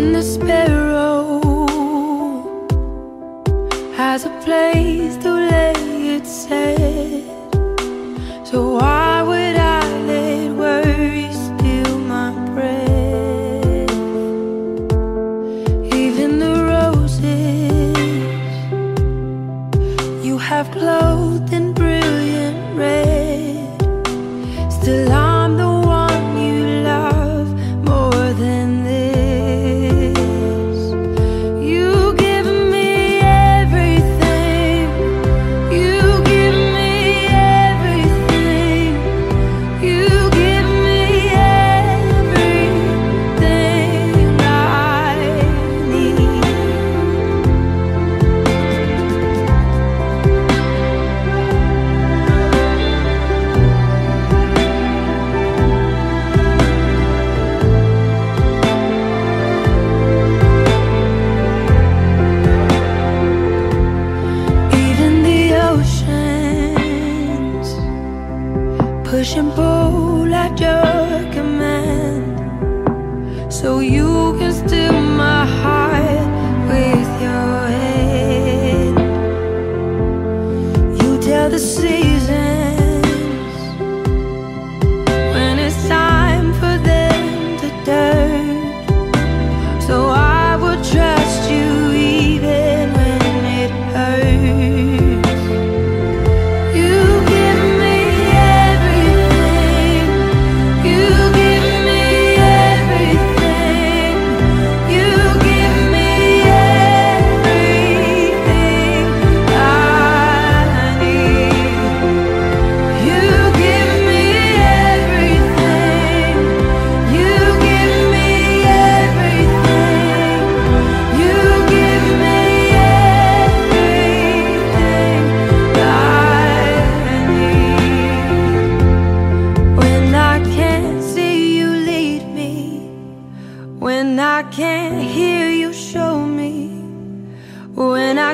Even the sparrow has a place to lay its head. So I push and pull at your command. So you can steal my heart with your hand. You tell the season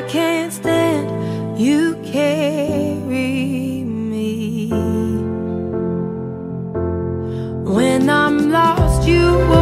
can't stand you carry me. When I'm lost you